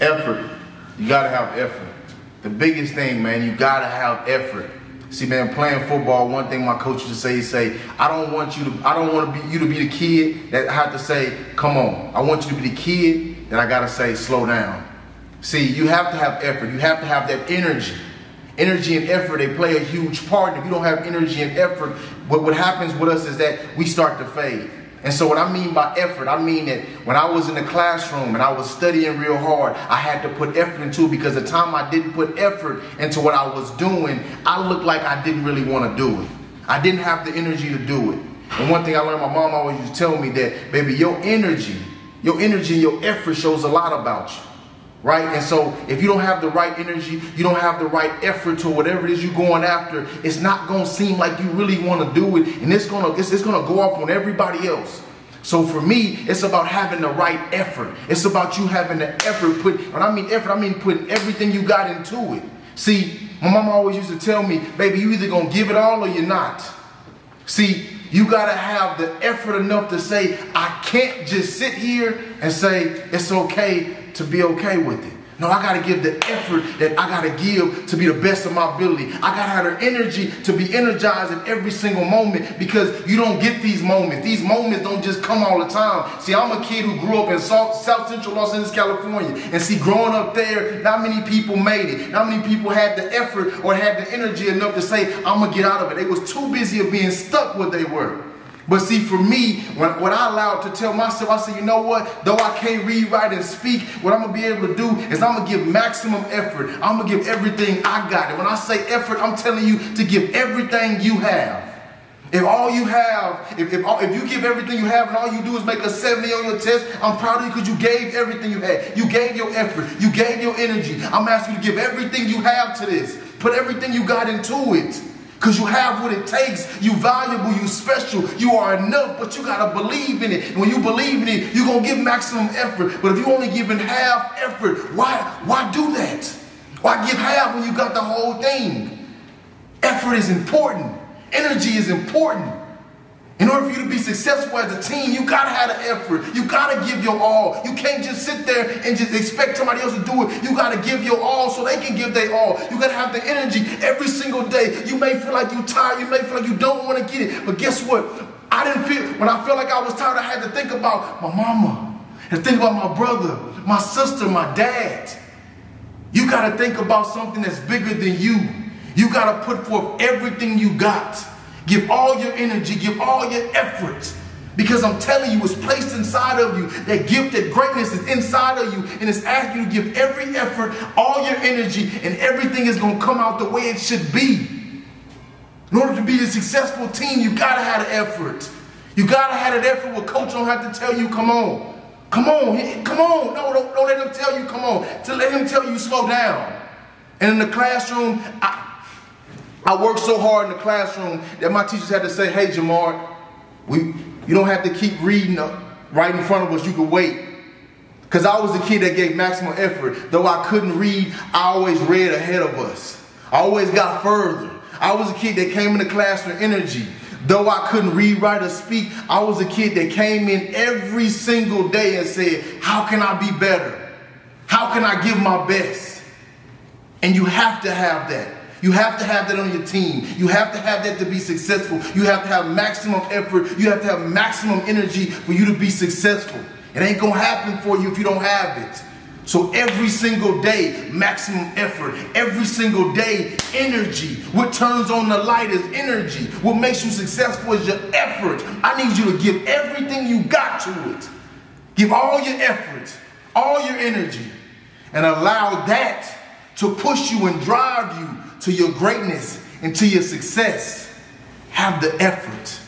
Effort. You gotta have effort. The biggest thing, man, you gotta have effort. See, man, playing football, one thing my coach used to say, say, I don't want you to, I don't want to be you to be the kid that I have to say, come on. I want you to be the kid that I gotta say, slow down. See, you have to have effort. You have to have that energy. Energy and effort, they play a huge part. And if you don't have energy and effort, what, what happens with us is that we start to fade. And so what I mean by effort, I mean that when I was in the classroom and I was studying real hard, I had to put effort into it because the time I didn't put effort into what I was doing, I looked like I didn't really want to do it. I didn't have the energy to do it. And one thing I learned, my mom always used to tell me that, baby, your energy, your energy your effort shows a lot about you right? And so if you don't have the right energy, you don't have the right effort to whatever it is you're going after, it's not going to seem like you really want to do it, and it's going to it's, it's to go off on everybody else. So for me, it's about having the right effort. It's about you having the effort put, when I mean effort, I mean putting everything you got into it. See, my mom always used to tell me, baby, you either gonna give it all or you're not. See, you gotta have the effort enough to say, I can't just sit here and say it's okay to be okay with it. No, I got to give the effort that I got to give to be the best of my ability. I got to have the energy to be energized in every single moment because you don't get these moments. These moments don't just come all the time. See, I'm a kid who grew up in South, South Central Los Angeles, California. And see, growing up there, not many people made it. Not many people had the effort or had the energy enough to say, I'm going to get out of it. They was too busy of being stuck where they were. But see, for me, when, I allowed to tell myself, I said, you know what? Though I can't read, write, and speak, what I'm going to be able to do is I'm going to give maximum effort. I'm going to give everything I got. And when I say effort, I'm telling you to give everything you have. If all you have, if, if, if, you give everything you have and all you do is make a 70 on your test, I'm proud of you because you gave everything you had. You gave your effort. You gave your energy. I'm asking you to give everything you have to this. Put everything you got into it. Because you have what it takes. You valuable, you special, you are enough, but you gotta believe in it. And when you believe in it, you're gonna give maximum effort. But if you only giving half effort, why, why do that? Why give half when you got the whole thing? Effort is important. Energy is important. In order for you to be successful as a team, you gotta have the effort. You gotta give your all. You can't just sit there and just expect somebody else to do it. You gotta give your all so they can give their all. You gotta have the energy every single day. You may feel like you're tired. You may feel like you don't want to get it. But guess what? I didn't feel, when I felt like I was tired, I had to think about my mama. And think about my brother, my sister, my dad. You gotta think about something that's bigger than you. You gotta put forth everything you got. Give all your energy, give all your efforts. Because I'm telling you, it's placed inside of you. That gift, that greatness is inside of you. And it's asking you to give every effort, all your energy, and everything is going to come out the way it should be. In order to be a successful team, you got to have an effort. You got to have an effort where coach don't have to tell you, come on. Come on, come on. No, don't, don't let him tell you, come on. To let him tell you, slow down. And in the classroom, I, I worked so hard in the classroom that my teachers had to say, hey, Jamar, we, you don't have to keep reading right in front of us. You can wait. Because I was the kid that gave maximum effort. Though I couldn't read, I always read ahead of us. I always got further. I was a kid that came in the class with energy. Though I couldn't read, write, or speak, I was a kid that came in every single day and said, how can I be better? How can I give my best? And you have to have that. You have to have that on your team. You have to have that to be successful. You have to have maximum effort. You have to have maximum energy for you to be successful. It ain't to happen for you if you don't have it. So every single day, maximum effort. Every single day, energy. What turns on the light is energy. What makes you successful is your effort. I need you to give everything you got to it. Give all your effort, all your energy, and allow that to push you and drive you to your greatness and to your success. Have the effort.